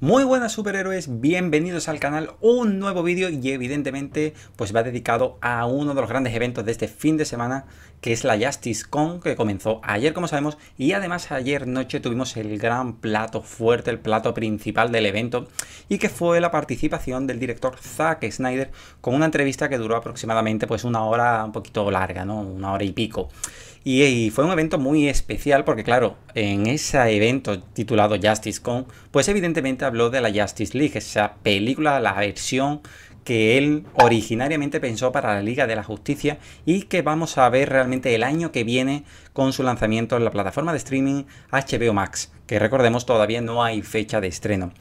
Muy buenas superhéroes, bienvenidos al canal, un nuevo vídeo y evidentemente pues va dedicado a uno de los grandes eventos de este fin de semana que es la Justice Con que comenzó ayer como sabemos y además ayer noche tuvimos el gran plato fuerte, el plato principal del evento y que fue la participación del director Zack Snyder con una entrevista que duró aproximadamente pues una hora un poquito larga, ¿no? Una hora y pico. Y, fue un evento muy especial porque, claro, en ese evento titulado Justice Con, pues evidentemente habló de la Justice League, esa película, la versión que él originariamente pensó para la Liga de la Justicia y que vamos a ver realmente el año que viene con su lanzamiento en la plataforma de streaming HBO Max, que recordemos todavía no hay fecha de estreno.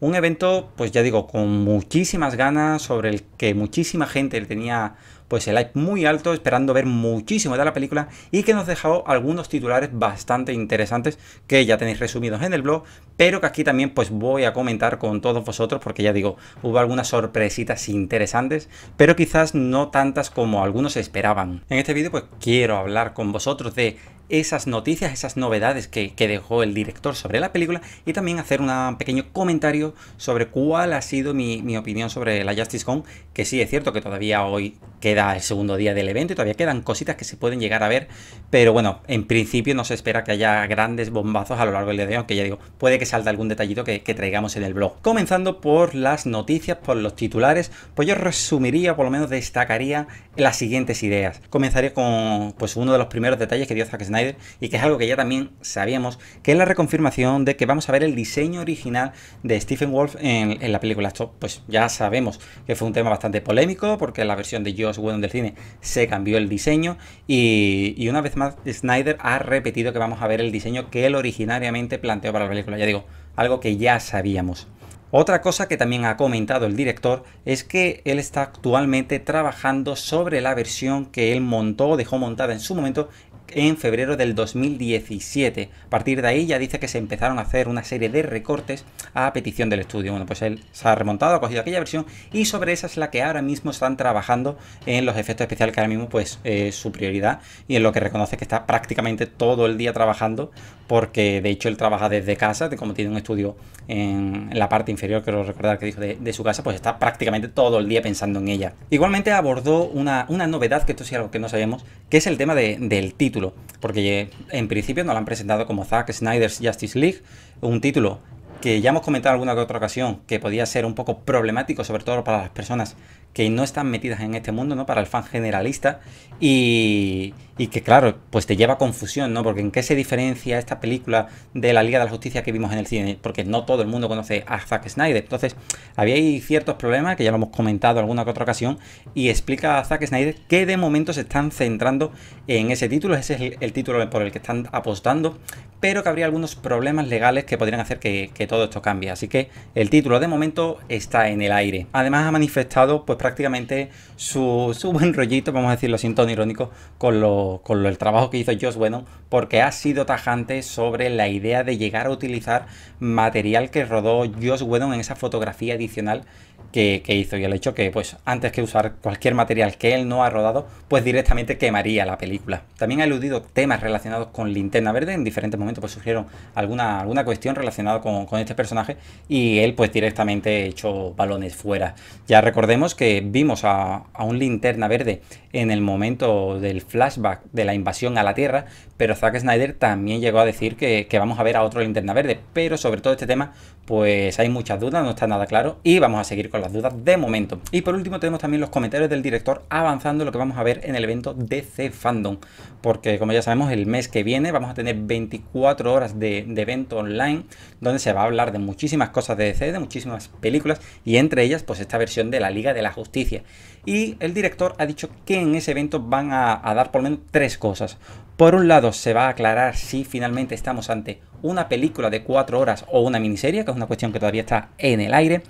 Un evento, pues ya digo, con muchísimas ganas, sobre el que muchísima gente tenía pues el hype muy alto, esperando ver muchísimo de la película y que nos dejó algunos titulares bastante interesantes que ya tenéis resumidos en el blog, pero que aquí también pues voy a comentar con todos vosotros porque ya digo, hubo algunas sorpresitas interesantes, pero quizás no tantas como algunos esperaban. En este vídeo pues quiero hablar con vosotros de esas noticias, esas novedades que, dejó el director sobre la película y también hacer un pequeño comentario sobre cuál ha sido mi, opinión sobre la Justice Con, que sí es cierto que todavía hoy queda el segundo día del evento y todavía quedan cositas que se pueden llegar a ver, pero bueno, en principio no se espera que haya grandes bombazos a lo largo del día de hoy, aunque ya digo, puede que salga algún detallito que, traigamos en el blog. Comenzando por las noticias, por los titulares, pues yo resumiría, por lo menos destacaría las siguientes ideas. Comenzaría con pues uno de los primeros detalles que dio Zack Snyder y que es algo que ya también sabíamos, que es la reconfirmación de que vamos a ver el diseño original de Stephen Wolf en, la película. Esto pues ya sabemos que fue un tema bastante polémico porque la versión de Joss Whedon del cine se cambió el diseño y, y una vez más Snyder ha repetido que vamos a ver el diseño que él originariamente planteó para la película. Ya digo, algo que ya sabíamos. Otra cosa que también ha comentado el director es que él está actualmente trabajando sobre la versión que él montó, dejó montada en su momento en febrero del 2017. A partir de ahí ya dice que se empezaron a hacer una serie de recortes a petición del estudio. Bueno, pues él se ha remontado, ha cogido aquella versión y sobre esa es la que ahora mismo están trabajando en los efectos especiales que ahora mismo pues es su prioridad y en lo que reconoce que está prácticamente todo el día trabajando porque de hecho él trabaja desde casa, de como tiene un estudio en, la parte inferior, quiero recordar que dijo de, su casa, pues está prácticamente todo el día pensando en ella. Igualmente abordó una, novedad, que esto sí es algo que no sabemos, que es el tema del título porque en principio nos lo han presentado como Zack Snyder's Justice League, un título que ya hemos comentado en alguna que otra ocasión que podía ser un poco problemático, sobre todo para las personas que no están metidas en este mundo, ¿no? Para el fan generalista y, y que claro, pues te lleva a confusión, ¿no? Porque en qué se diferencia esta película de la Liga de la Justicia que vimos en el cine, porque no todo el mundo conoce a Zack Snyder. Entonces, había ahí ciertos problemas que ya lo hemos comentado en alguna que otra ocasión y explica a Zack Snyder que de momento se están centrando en ese título, ese es el, título por el que están apostando, pero que habría algunos problemas legales que podrían hacer que, todo esto cambie. Así que el título de momento está en el aire. Además ha manifestado pues prácticamente su, buen rollito, vamos a decirlo sin tono irónico, con los con el trabajo que hizo Josh Whedon, porque ha sido tajante sobre la idea de llegar a utilizar material que rodó Josh Whedon en esa fotografía adicional que, hizo y el hecho que pues antes que usar cualquier material que él no ha rodado pues directamente quemaría la película. También ha eludido temas relacionados con Linterna Verde, en diferentes momentos pues surgieron alguna, alguna cuestión relacionada con, este personaje y él pues directamente echó balones fuera. Ya recordemos que vimos a, un Linterna Verde en el momento del flashback de la invasión a la Tierra, pero Zack Snyder también llegó a decir que, que vamos a ver a otro Linterna Verde, pero sobre todo este tema pues hay muchas dudas, no está nada claro y vamos a seguir con las dudas de momento. Y por último tenemos también los comentarios del director avanzando lo que vamos a ver en el evento DC Fandom, porque como ya sabemos el mes que viene vamos a tener 24 horas de, evento online donde se va a hablar de muchísimas cosas de DC, de muchísimas películas y entre ellas pues esta versión de la Liga de la Justicia. Y el director ha dicho que en ese evento van a, a dar por lo menos tres cosas. Por un lado se va a aclarar si finalmente estamos ante una película de cuatro horas o una miniserie, que es una cuestión que todavía está en el aire,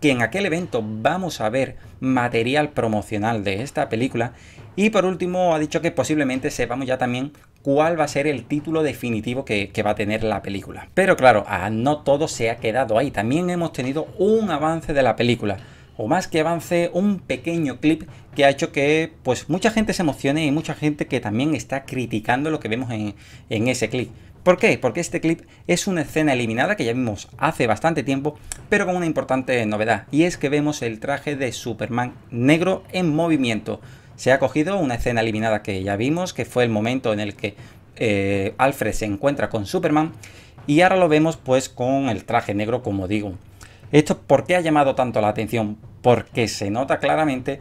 que en aquel evento vamos a ver material promocional de esta película y por último ha dicho que posiblemente sepamos ya también cuál va a ser el título definitivo que, va a tener la película. Pero claro, ah, no todo se ha quedado ahí, también hemos tenido un avance de la película o más que avance, un pequeño clip que ha hecho que pues mucha gente se emocione y mucha gente que también está criticando lo que vemos en, ese clip. ¿Por qué? Porque este clip es una escena eliminada que ya vimos hace bastante tiempo, pero con una importante novedad, y es que vemos el traje de Superman negro en movimiento. Se ha cogido una escena eliminada que ya vimos, que fue el momento en el que eh, Alfred se encuentra con Superman, y ahora lo vemos pues con el traje negro, como digo. ¿Esto por qué ha llamado tanto la atención? Porque se nota claramente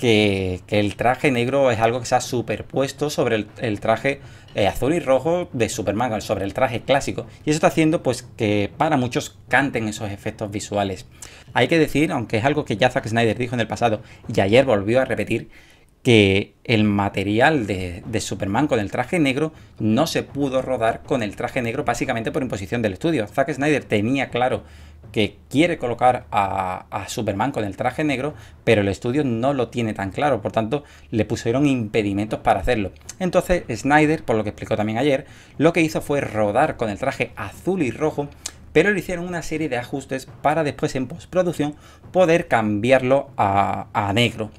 que, el traje negro es algo que se ha superpuesto sobre el, traje eh, azul y rojo de Superman, sobre el traje clásico. Y eso está haciendo pues que para muchos canten esos efectos visuales. Hay que decir, aunque es algo que ya Zack Snyder dijo en el pasado y ayer volvió a repetir, que el material de, Superman con el traje negro no se pudo rodar con el traje negro básicamente por imposición del estudio. Zack Snyder tenía claro que quiere colocar a, Superman con el traje negro, pero el estudio no lo tiene tan claro, por tanto le pusieron impedimentos para hacerlo. Entonces Snyder, por lo que explicó también ayer, lo que hizo fue rodar con el traje azul y rojo, pero le hicieron una serie de ajustes para después en postproducción poder cambiarlo a negro.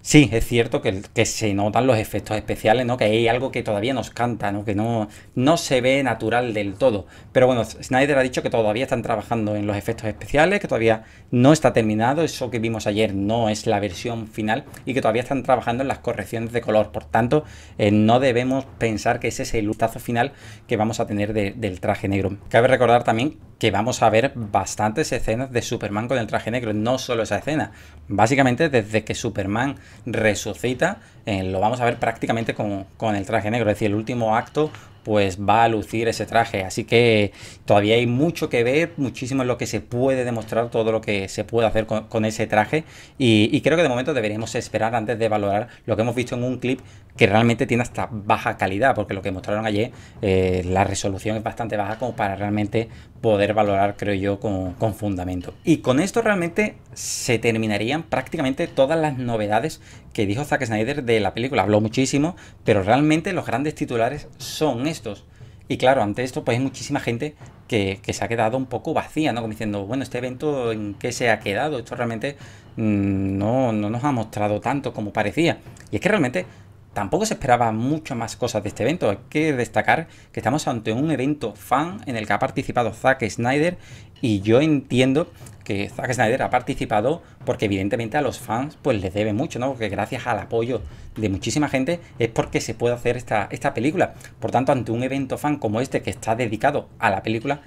Sí, es cierto que, que, se notan los efectos especiales, ¿no? Que hay algo que todavía nos canta, ¿no? Que no, no se ve natural del todo. Pero bueno, Snyder ha dicho que todavía están trabajando en los efectos especiales, que todavía no está terminado. Eso que vimos ayer no es la versión final y que todavía están trabajando en las correcciones de color. Por tanto, eh, no debemos pensar que ese es el lustazo final que vamos a tener del traje negro. Cabe recordar también que vamos a ver bastantes escenas de Superman con el traje negro, no solo esa escena. Básicamente desde que Superman resucita, eh, lo vamos a ver prácticamente con, con, el traje negro. Es decir, el último acto pues va a lucir ese traje. Así que todavía hay mucho que ver, muchísimo lo que se puede demostrar, todo lo que se puede hacer con, ese traje. Y, creo que de momento deberíamos esperar antes de valorar lo que hemos visto en un clip que realmente tiene hasta baja calidad, porque lo que mostraron ayer, eh, la resolución es bastante baja como para realmente poder valorar, creo yo, con, fundamento. Y con esto realmente se terminarían prácticamente todas las novedades que dijo Zack Snyder de la película. Habló muchísimo, pero realmente los grandes titulares son estos. Y claro, ante esto, pues hay muchísima gente que, se ha quedado un poco vacía, ¿no? Como diciendo, bueno, este evento en qué se ha quedado, esto realmente mm, no, no nos ha mostrado tanto como parecía. Y es que realmente tampoco se esperaba mucho más cosas de este evento. Hay que destacar que estamos ante un evento fan en el que ha participado Zack Snyder y yo entiendo que Zack Snyder ha participado porque evidentemente a los fans pues les debe mucho, ¿no? Porque gracias al apoyo de muchísima gente es porque se puede hacer esta, esta película. Por tanto, ante un evento fan como este que está dedicado a la película,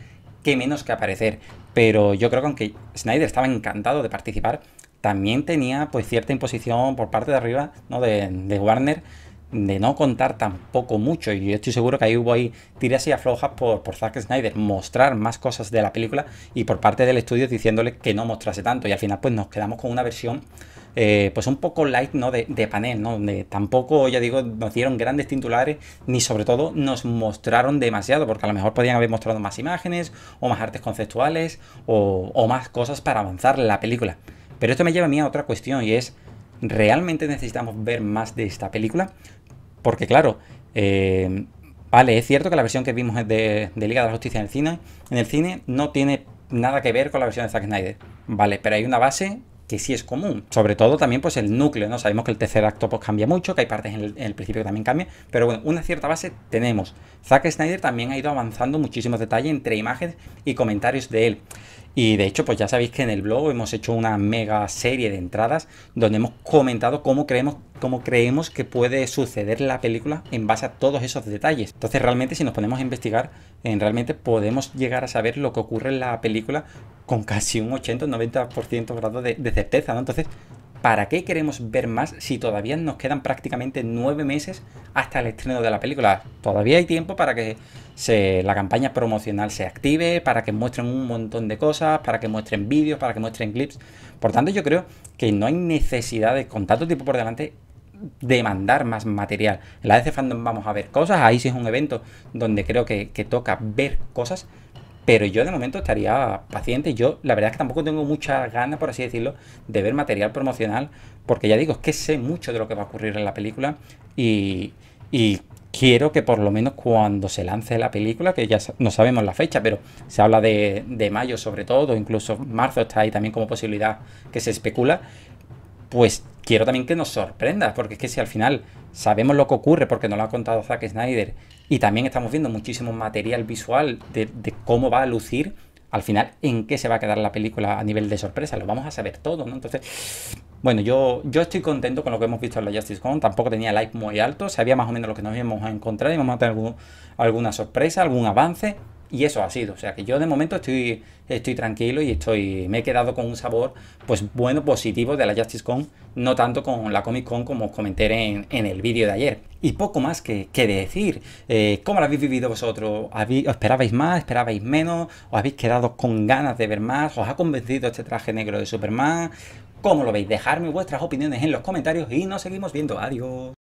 qué menos que aparecer. Pero yo creo que aunque Snyder estaba encantado de participar, también tenía pues cierta imposición por parte de arriba, ¿no? De, de Warner de no contar tampoco mucho. Y yo estoy seguro que ahí hubo ahí tiras y aflojas por, por Zack Snyder, mostrar más cosas de la película y por parte del estudio diciéndole que no mostrase tanto. Y al final pues nos quedamos con una versión eh, pues un poco light ¿no? De, panel, ¿no? donde tampoco, ya digo, nos dieron grandes titulares, ni sobre todo nos mostraron demasiado, porque a lo mejor podían haber mostrado más imágenes, o más artes conceptuales, o, o más cosas para avanzar la película. Pero esto me lleva a mí a otra cuestión y es, ¿realmente necesitamos ver más de esta película? Porque claro, eh, vale, es cierto que la versión que vimos de, Liga de la Justicia en el cine, en el cine no tiene nada que ver con la versión de Zack Snyder. Vale, pero hay una base que sí es común. Sobre todo también pues el núcleo, ¿no? Sabemos que el tercer acto pues cambia mucho, que hay partes en el, principio que también cambian, pero bueno, una cierta base tenemos. Zack Snyder también ha ido avanzando muchísimos detalles entre imágenes y comentarios de él. Y de hecho, pues ya sabéis que en el blog hemos hecho una mega serie de entradas donde hemos comentado cómo creemos, cómo creemos que puede suceder la película en base a todos esos detalles. Entonces, realmente, si nos ponemos a investigar, en realmente podemos llegar a saber lo que ocurre en la película con casi un 80-90% grado de, de certeza, ¿no? Entonces, ¿para qué queremos ver más si todavía nos quedan prácticamente nueve meses hasta el estreno de la película? Todavía hay tiempo para que se, la campaña promocional se active, para que muestren un montón de cosas, para que muestren vídeos, para que muestren clips. Por tanto, yo creo que no hay necesidad de, con tanto tiempo por delante, demandar más material. En la DC Fandom vamos a ver cosas, ahí sí es un evento donde creo que toca ver cosas, pero yo de momento estaría paciente. Yo la verdad es que tampoco tengo mucha ganas, por así decirlo, de ver material promocional. Porque ya digo, es que sé mucho de lo que va a ocurrir en la película. Y, quiero que por lo menos cuando se lance la película, que ya no sabemos la fecha, pero se habla de, de mayo sobre todo, incluso marzo está ahí también como posibilidad que se especula, pues quiero también que nos sorprenda, porque es que si al final sabemos lo que ocurre, porque nos lo ha contado Zack Snyder, y también estamos viendo muchísimo material visual de, cómo va a lucir, al final, ¿en qué se va a quedar la película a nivel de sorpresa? Lo vamos a saber todo, ¿no? Entonces, bueno, yo, yo estoy contento con lo que hemos visto en la Justice Con. Tampoco tenía like muy alto, sabía más o menos lo que nos íbamos a encontrar, íbamos a tener alguna sorpresa, algún avance. Y eso ha sido. O sea que yo de momento estoy, estoy tranquilo y estoy. Me he quedado con un sabor pues bueno, positivo de la Justice Con, no tanto con la Comic Con como os comenté en, en el vídeo de ayer. Y poco más que, que decir. Eh, ¿Cómo lo habéis vivido vosotros? ¿Habéis, ¿Esperabais más? ¿Esperabais menos? ¿Os habéis quedado con ganas de ver más? ¿Os ha convencido este traje negro de Superman? ¿Cómo lo veis? Dejadme vuestras opiniones en los comentarios y nos seguimos viendo. Adiós.